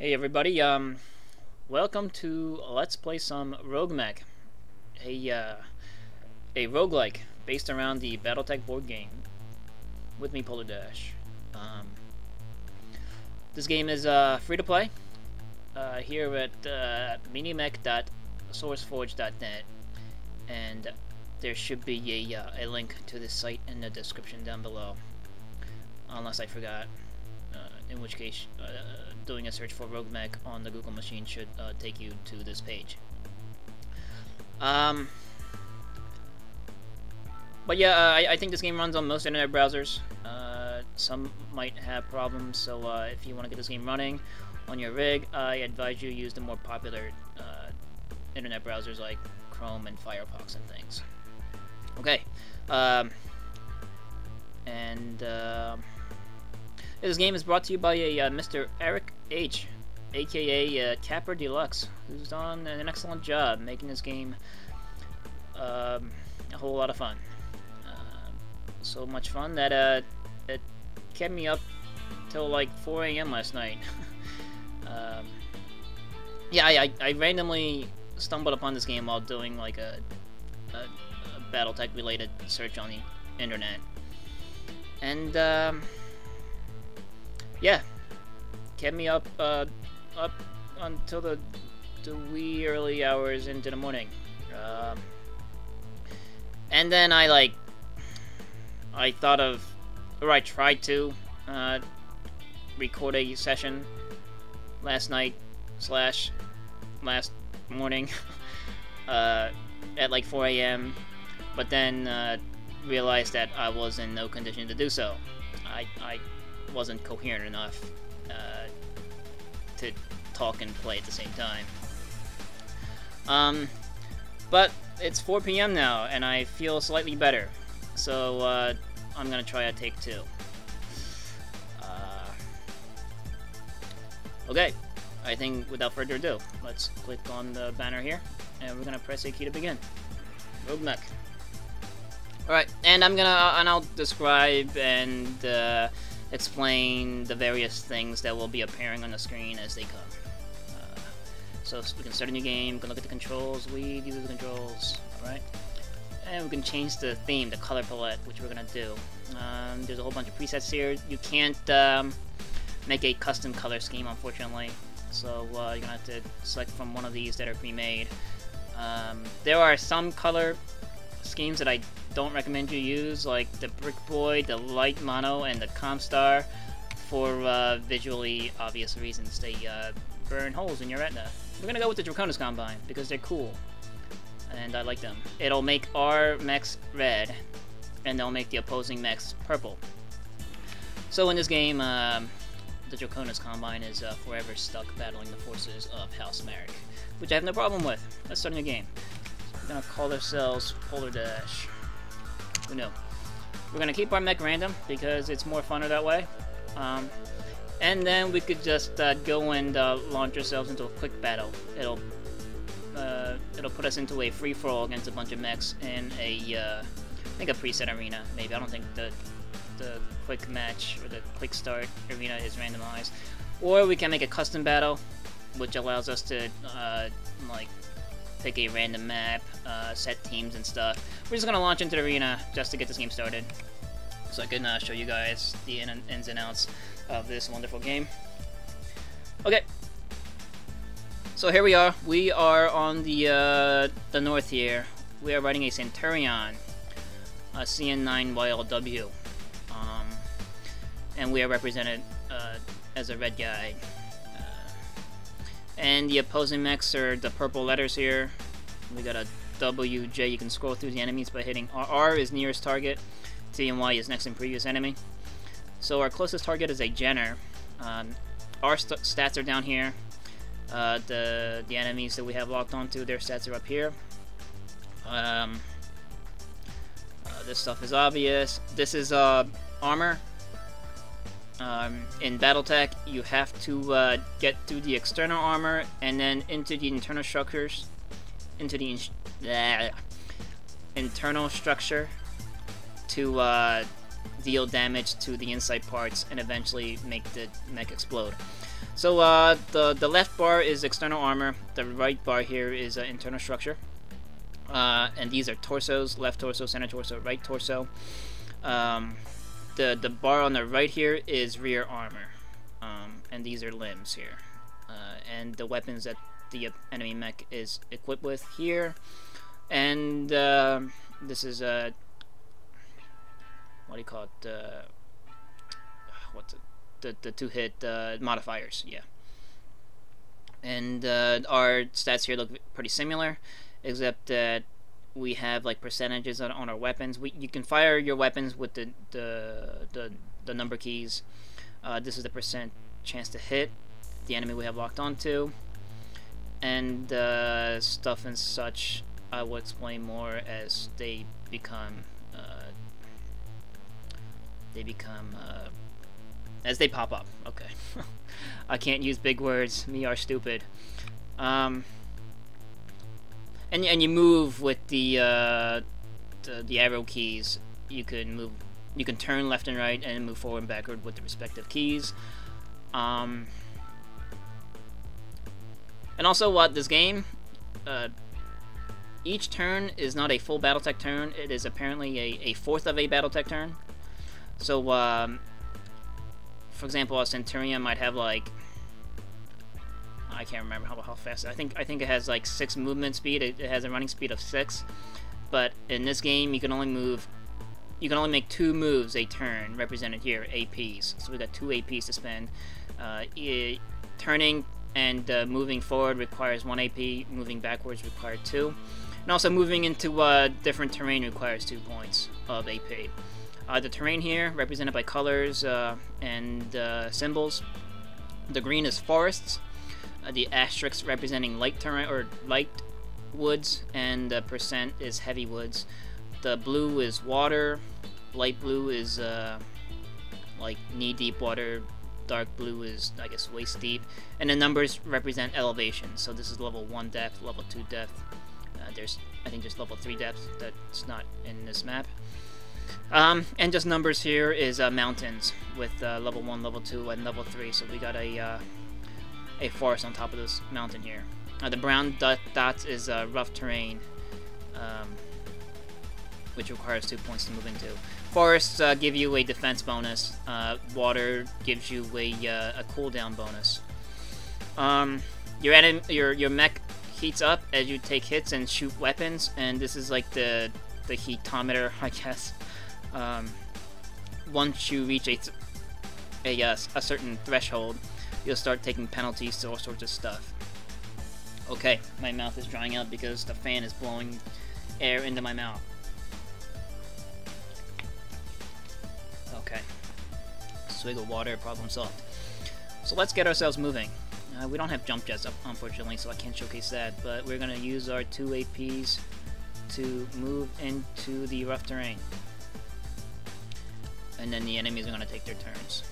Hey everybody, um, welcome to Let's Play some RogueMek, a, uh, a roguelike based around the Battletech board game, with me, PolarDash. Um, this game is, uh, free to play, uh, here at, uh, minimek.sourceforge.net, and there should be a, uh, a link to this site in the description down below, unless I forgot, in which case, uh, doing a search for RogueMek on the Google machine should uh, take you to this page. Um, but yeah, uh, I, I, think this game runs on most internet browsers. Uh, some might have problems, so uh, if you want to get this game running on your rig, I advise you use the more popular internet browsers like Chrome and Firefox and things. Okay, um, and um, this game is brought to you by a uh, Mr. Eric H, aka uh, Capper Deluxe, who's done an excellent job making this game um, a whole lot of fun. Uh, so much fun that uh, it kept me up till like 4 a.m. last night. um, yeah, I, I, randomly stumbled upon this game while doing like a, a, a BattleTech related search on the internet. And, um, yeah, kept me up uh, up until the the wee early hours into the morning. Um, and then I like I thought of or I tried to uh, record a session last night slash last morning uh, at like 4 a.m. But then uh, realized that I was in no condition to do so. I, I wasn't coherent enough uh, to talk and play at the same time. Um, but it's 4 p.m. now, and I feel slightly better. So uh, I'm gonna try a take two. Uh, okay, I think without further ado, let's click on the banner here, and we're gonna press A key to begin. RogueMek. Alright, and I'm gonna, and I'll describe and uh, explain the various things that will be appearing on the screen as they come. Uh, so, we can start a new game, we can look at the controls, we do the controls, alright? And we can change the theme, the color palette, which we're gonna do. Um, there's a whole bunch of presets here. You can't um, make a custom color scheme, unfortunately. So uh, you're gonna have to select from one of these that are pre-made. Um, there are some color schemes that I don't recommend you use, like the Brick Boy, the Light Mono, and the Comstar, for uh, visually obvious reasons. They uh, burn holes in your retina. We're gonna go with the Draconis Combine, because they're cool. And I like them. It'll make our mechs red, and they'll make the opposing mechs purple. So in this game, um, the Draconis Combine is uh, forever stuck battling the forces of House Marik, which I have no problem with. Let's start a new game. We're gonna call ourselves PolarDash. Who knew? We're gonna keep our mech random because it's more funner that way. Um, and then we could just uh, go and uh, launch ourselves into a quick battle. It'll uh, it'll put us into a free for all against a bunch of mechs in a uh, I think a preset arena. Maybe I don't think the the quick match or the quick start arena is randomized. Or we can make a custom battle, which allows us to uh, like pick a random map, uh, set teams and stuff. We're just gonna launch into the arena just to get this game started. So I can uh, show you guys the in ins and outs of this wonderful game. Okay. So here we are. We are on the uh, the north here. We are riding a Centurion, a CN9YLW. Um, and we are represented uh, as a red guy. And the opposing mechs are the purple letters here. We got a WJ. You can scroll through the enemies by hitting R. R is nearest target. T and Y is next in previous enemy. So our closest target is a Jenner. Um, our st stats are down here. Uh, the the enemies that we have locked onto, their stats are up here. Um, uh, this stuff is obvious. This is uh, armor. Um, in Battletech, you have to uh, get through the external armor and then into the internal structures, into the in internal structure to uh, deal damage to the inside parts and eventually make the mech explode. So uh, the the left bar is external armor. The right bar here is uh, internal structure. Uh, and these are torsos: left torso, center torso, right torso. Um, the the bar on the right here is rear armor, um, and these are limbs here. Uh, and the weapons that the enemy mech is equipped with here, and uh, this is a what do you call it? Uh, what's it? The the two hit uh, modifiers, yeah. And uh, our stats here look pretty similar, except that we have like percentages on, on our weapons. We you can fire your weapons with the the the, the number keys. Uh, this is the percent chance to hit the enemy we have locked onto, and uh, stuff and such. I will explain more as they become uh, they become uh, as they pop up. Okay, I can't use big words. Me are stupid. Um, and and you move with the, uh, the the arrow keys. You can move. You can turn left and right and move forward and backward with the respective keys. Um, and also, what this game, uh, each turn is not a full BattleTech turn. It is apparently a, a fourth of a BattleTech turn. So, um, for example, a Centurion might have like I can't remember how, how fast. I think I think it has like six movement speed. It, it, has a running speed of six, but in this game you can only move. You can only make two moves a turn, represented here, APs. So we got two APs to spend. Uh, turning and uh, moving forward requires one AP. Moving backwards requires two. And also moving into uh, different terrain requires two points of AP. Uh, the terrain here, represented by colors uh, and uh, symbols. The green is forests, uh, the asterisk representing light terrain or light woods, and the percent is heavy woods. The blue is water, light blue is uh, like knee-deep water, dark blue is I guess waist deep, and the numbers represent elevation. So this is level one depth, level two depth. Uh, there's I think there's level three depth that's not in this map. Um, and just numbers here is uh, mountains with uh, level 1, level 2, and level 3. So we got a uh, a forest on top of this mountain here. Uh, the brown dot dots is uh, rough terrain, um, which requires two points to move into. Forests uh, give you a defense bonus. Uh, water gives you a, uh, a cooldown bonus. Um, your, your your mech heats up as you take hits and shoot weapons, and this is like the the heatometer, I guess. Um, once you reach a a, uh, a certain threshold, you'll start taking penalties to all sorts of stuff. Okay, my mouth is drying out because the fan is blowing air into my mouth. Okay. Swig of water, problem solved. So let's get ourselves moving. Uh, we don't have jump jets, up, unfortunately, so I can't showcase that, but we're going to use our two APs to move into the rough terrain. And then the enemies are going to take their turns.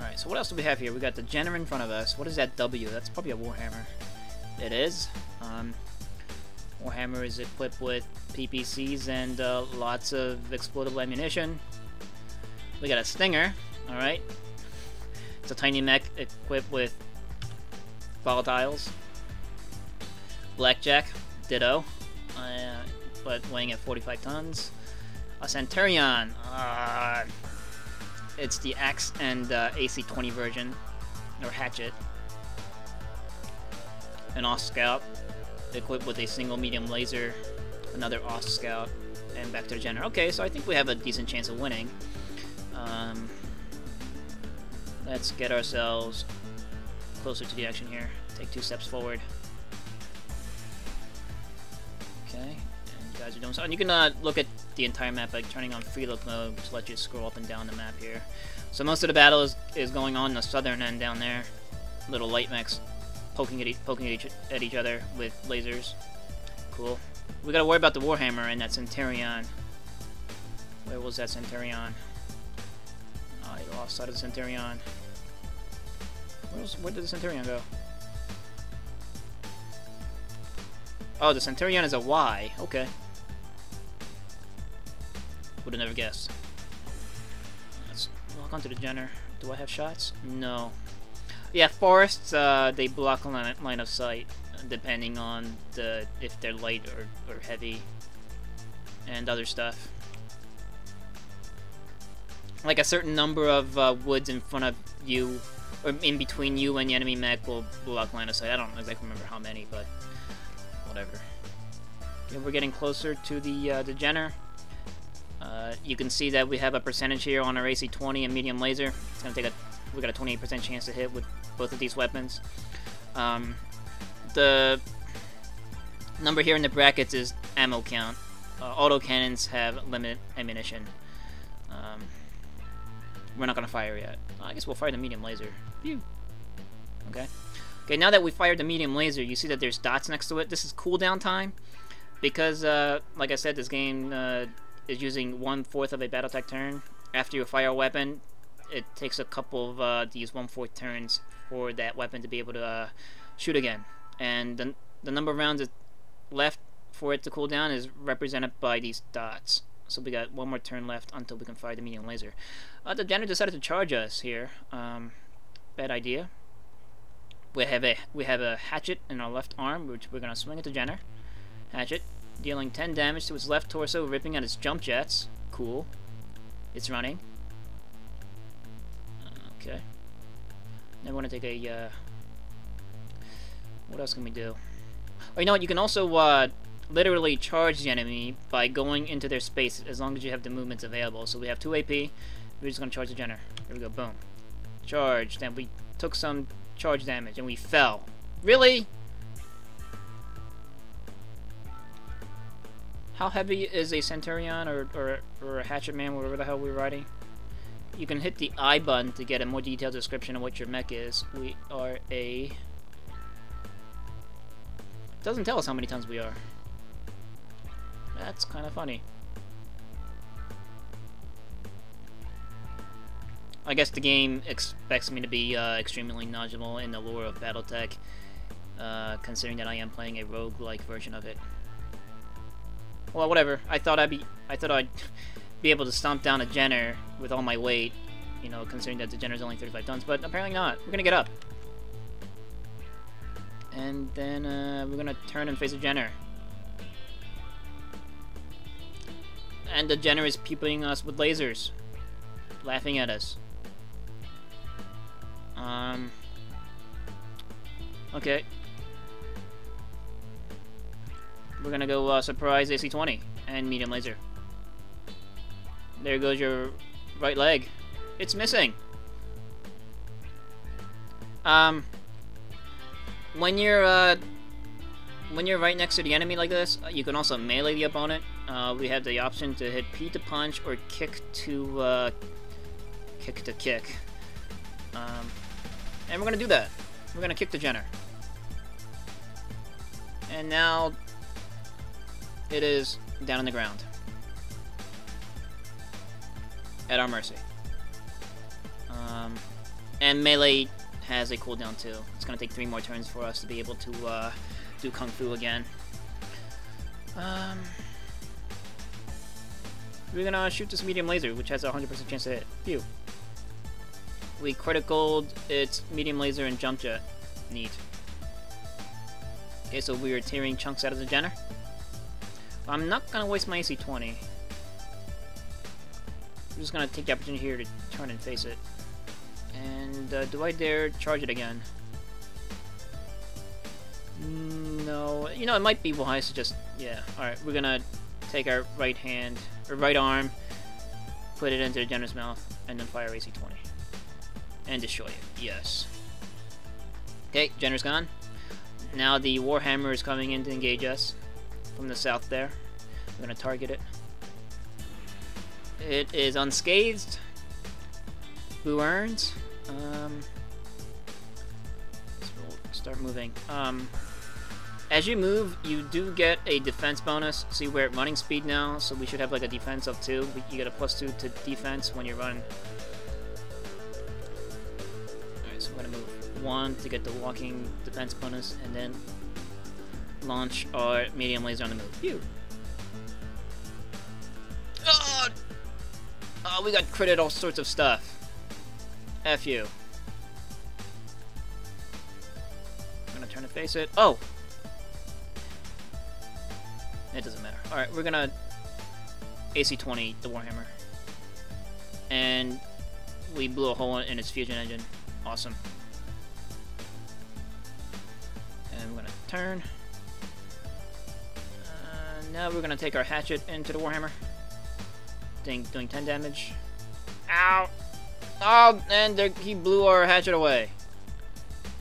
Alright, so what else do we have here? We got the Jenner in front of us. What is that W? That's probably a Warhammer. It is. Um, Warhammer is equipped with PPCs and uh, lots of explodable ammunition. We got a Stinger, alright. It's a tiny mech equipped with volatiles. Blackjack, ditto, uh, but weighing at 45 tons. A Centurion, uh, it's the Axe and uh, AC-20 version, or Hatchet. An Ostscout, equipped with a single medium laser, another Ostscout, and the Jenner. Okay, so I think we have a decent chance of winning. Um, let's get ourselves closer to the action here. Take two steps forward. Okay, and you guys are doing so. And you can uh, look at the entire map by turning on free look mode, to let you scroll up and down the map here. So most of the battle is, is going on in the southern end down there. Little light mechs poking at, e poking at each, at each other with lasers. Cool. We gotta worry about the Warhammer and that Centurion. Where was that Centurion? Oh, lost sight of the Centurion. Where, was, where did the Centurion go? Oh, the Centurion is a Y. Okay. Would have never guessed. Let's walk onto the Jenner. Do I have shots? No. Yeah, forests, uh, they block line, of sight, depending on the if they're light or, or heavy, and other stuff. Like a certain number of uh, woods in front of you, or in between you and the enemy mech will block line of sight. I don't exactly remember how many, but whatever. Okay, we're getting closer to the uh, the Jenner. Uh, you can see that we have a percentage here on our AC-20 and medium laser. It's gonna take a we got a 28% chance to hit with both of these weapons. Um, the number here in the brackets is ammo count. Uh, auto cannons have limited ammunition. Um, we're not gonna fire yet. I guess we'll fire the medium laser. Pew. Okay. Okay, now that we fired the medium laser, you see that there's dots next to it. This is cooldown time. Because, uh, like I said, this game uh, is using one-fourth of a battle Battletech turn. After you fire a weapon, it takes a couple of uh, these one-fourth turns for that weapon to be able to uh, shoot again. And the, the number of rounds left for it to cool down is represented by these dots. So we got one more turn left until we can fire the medium laser. Uh, the Jenner decided to charge us here. Um, bad idea. We have a we have a hatchet in our left arm, which we're gonna swing at the Jenner. Hatchet, dealing 10 damage to its left torso, ripping out its jump jets. Cool. It's running. Okay. Then we're gonna take a, uh... What else can we do? Oh, you know what? You can also, uh, literally charge the enemy by going into their space as long as you have the movements available. So we have 2 AP. We're just gonna charge the Jenner. Here we go. Boom. Charge. Then we took some charge damage and we fell. Really? How heavy is a Centurion or, or, or a Hatchet Man, whatever the hell we're riding? You can hit the I button to get a more detailed description of what your mech is. We are a... It doesn't tell us how many tons we are. That's kind of funny. I guess the game expects me to be uh, extremely knowledgeable in the lore of Battletech, uh, considering that I am playing a rogue-like version of it. Well, whatever. I thought I'd be, I thought I'd be able to stomp down a Jenner with all my weight, you know, considering that the Jenner's only 35 tons, but apparently not. We're gonna get up. And then, uh, we're gonna turn and face a Jenner. And the Jenner is peeping us with lasers. Laughing at us. Um... Okay, we're gonna go uh, surprise AC-20 and medium laser. There goes your right leg. It's missing. Um, when you're uh, when you're right next to the enemy like this, you can also melee the opponent. Uh, we have the option to hit P to punch or kick to uh, kick to kick. Um, and we're gonna do that. We're gonna kick the Jenner. And now it is down on the ground. At our mercy. Um, and melee has a cooldown too. It's gonna take three more turns for us to be able to uh, do Kung Fu again. Um, we're gonna shoot this medium laser, which has a 100% chance to hit. Phew. We critical its medium laser and jump jet. Neat. Okay, so we are tearing chunks out of the Jenner. I'm not gonna waste my AC-20. I'm just gonna take the opportunity here to turn and face it. And uh, do I dare charge it again? No. You know, it might be wise to just... Yeah. Alright, we're gonna take our right hand, or right arm, put it into the Jenner's mouth, and then fire AC-20. And destroy it. Yes. Okay, Jenner's gone. Now the Warhammer is coming in to engage us from the south there. I'm gonna target it. It is unscathed. Who earns? Um, start moving. Um, as you move, you do get a defense bonus. See, we're at running speed now, so we should have like a defense of 2. You get a plus 2 to defense when you run. Alright, so I'm gonna move 1 to get the walking defense bonus, and then launch our medium laser on the move. Phew. Oh, we got critted all sorts of stuff. F you. I'm gonna turn to face it. Oh! It doesn't matter. Alright, we're gonna AC-20 the Warhammer. And we blew a hole in its fusion engine. Awesome. And we're gonna turn. Now we're gonna take our hatchet into the Warhammer. Doing, doing 10 damage. Ow! Oh, and there, he blew our hatchet away.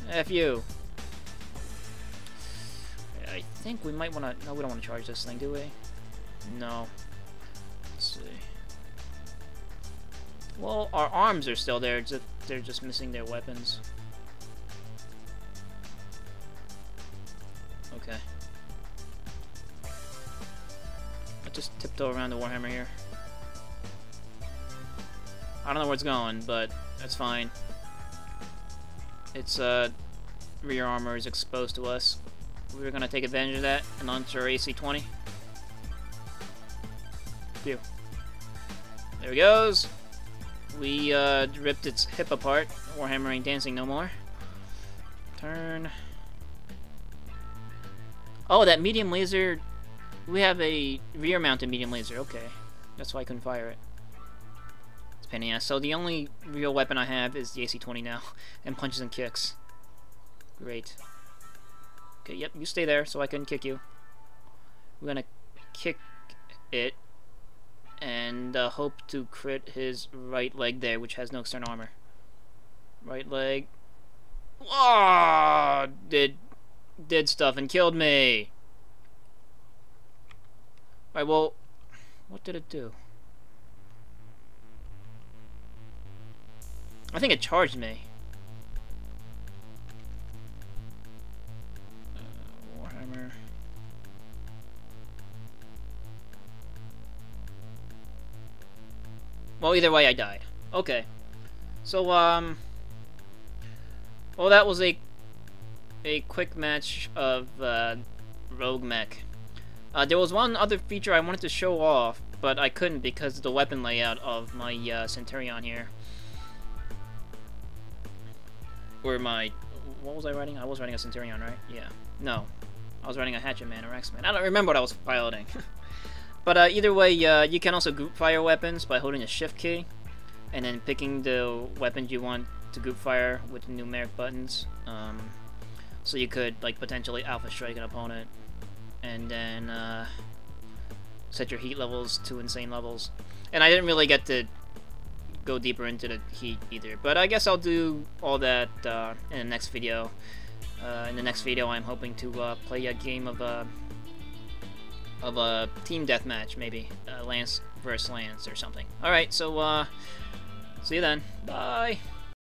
F you. I think we might want to... No, we don't want to charge this thing, do we? No. Let's see. Well, our arms are still there. Just, they're just missing their weapons. Okay. Just tiptoe around the Warhammer here. I don't know where it's going, but that's fine. Its uh, rear armor is exposed to us. We're gonna take advantage of that and launch our AC-20. Phew. There he goes. We uh, ripped its hip apart. Warhammer ain't dancing no more. Turn. Oh, that medium laser. We have a rear-mounted medium laser. Okay, that's why I couldn't fire it. It's pain in the ass. So the only real weapon I have is the AC-20 now, and punches and kicks. Great. Okay, yep, you stay there so I can kick you. We're gonna kick it and uh, hope to crit his right leg there, which has no external armor. Right leg. Oh, did did stuff and killed me. Alright, well, what did it do? I think it charged me. Warhammer. Well, either way, I died. Okay. So, um... Well, that was a a quick match of uh, RogueMek. Uh, there was one other feature I wanted to show off, but I couldn't because of the weapon layout of my uh, Centurion here. Or my... What was I writing? I was writing a Centurion, right? Yeah. No. I was writing a Hatchet Man or Axman. I don't remember what I was piloting. But uh, either way, uh, you can also group fire weapons by holding the shift key and then picking the weapons you want to group fire with the numeric buttons. Um, so you could like potentially alpha strike an opponent and then uh, set your heat levels to insane levels. And I didn't really get to go deeper into the heat either, but I guess I'll do all that uh, in the next video. Uh, in the next video, I'm hoping to uh, play a game of uh, of a team deathmatch, maybe. Uh, Lance versus Lance or something. Alright, so, uh, see you then. Bye!